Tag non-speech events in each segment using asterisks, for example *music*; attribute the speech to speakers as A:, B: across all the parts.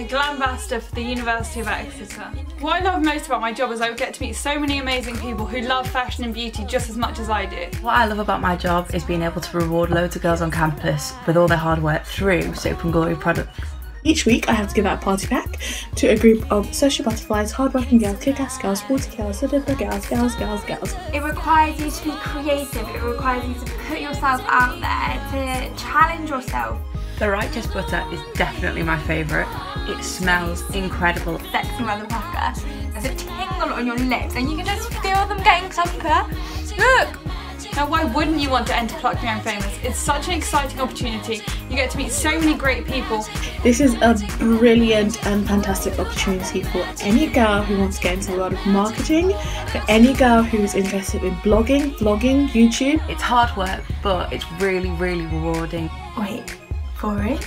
A: ambassador for the University of Exeter. What I love most about my job is I get to meet so many amazing people who love fashion and beauty just as much as I do.
B: What I love about my job is being able to reward loads of girls on campus with all their hard work through Soap and Glory products.
C: Each week, I have to give out a party pack to a group of social butterflies, hardworking girls, kick-ass girls, sporty girls, super girls, girls, girls, girls.
D: It requires you to be creative. It requires you to put yourself out there, to challenge yourself.
B: The Righteous Butter is definitely my favourite. It smells incredible.
D: Sexy Mother Pucker. There's a tingle on your lips and you can just feel them getting clumpier. Look!
A: Now why wouldn't you want to enter Pluck Young Famous? It's such an exciting opportunity. You get to meet so many great people.
C: This is a brilliant and fantastic opportunity for any girl who wants to get into the world of marketing, for any girl who's interested in blogging, vlogging, YouTube.
B: It's hard work, but it's really, really rewarding.
D: Wait for it.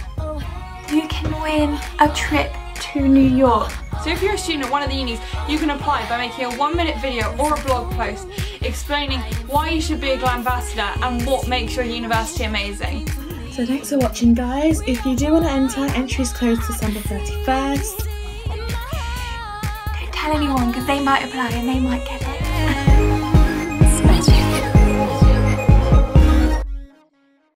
D: You can win a trip to New York.
A: So if you're a student at one of the unis, you can apply by making a one minute video or a blog post explaining why you should be a GLAM ambassador and what makes your university amazing.
C: So thanks for watching guys. If you do want to enter, entries close December 31st.
D: Don't tell anyone because they might apply and they might get it. *laughs*